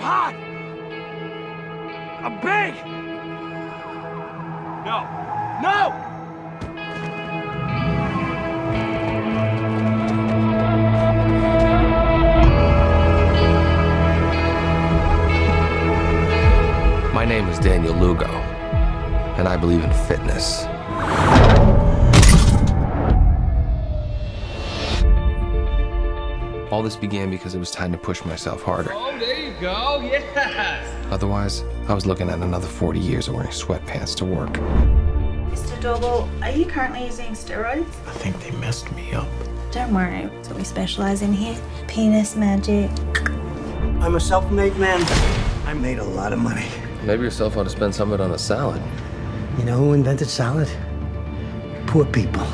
hot. I'm big. No. No! My name is Daniel Lugo, and I believe in fitness. All this began because it was time to push myself harder. There you go. Yes. Otherwise, I was looking at another 40 years of wearing sweatpants to work. Mr. Doorbal, are you currently using steroids? I think they messed me up. Don't worry, that's what we specialize in here. Penis magic. I'm a self-made man. I made a lot of money. Maybe yourself ought to spend some of it on a salad. You know who invented salad? Poor people.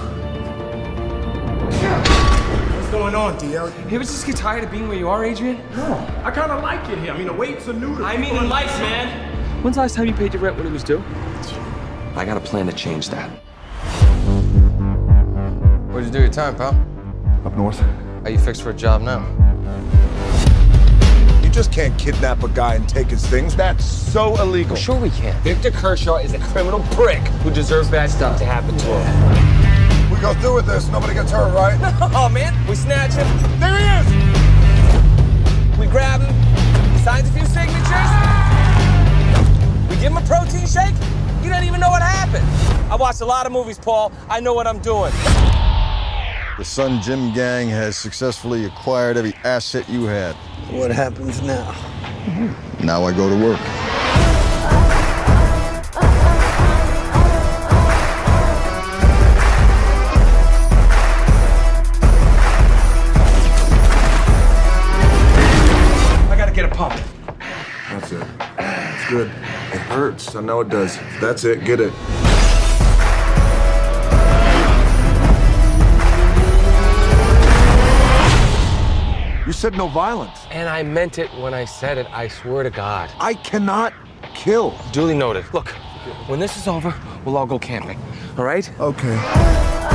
What's going on, DL? You ever just get tired of being where you are, Adrian? No, I kind of like it here. I mean, the weights are new to I mean, in life, man. When's the last time you paid your rent when it was due? I got a plan to change that. Where'd you do your time, pal? Up north. Are you fixed for a job now? You just can't kidnap a guy and take his things. That's so illegal. Sure we can. Victor Kershaw is a criminal prick who deserves bad stuff to happen to him. We go through with this. Nobody gets hurt, right? Oh, man. We snatch him. there he is! We grab him. He signs a few signatures. We give him a protein shake. He doesn't even know what happened. I watched a lot of movies, Paul. I know what I'm doing. The Sun Gym gang has successfully acquired every asset you had. What happens now? Now I go to work. Pump. That's it. It's good. It hurts. I know it does. That's it. Get it. You said no violence. And I meant it when I said it, I swear to God. I cannot kill. Duly noted. Look, when this is over, we'll all go camping. All right? Okay.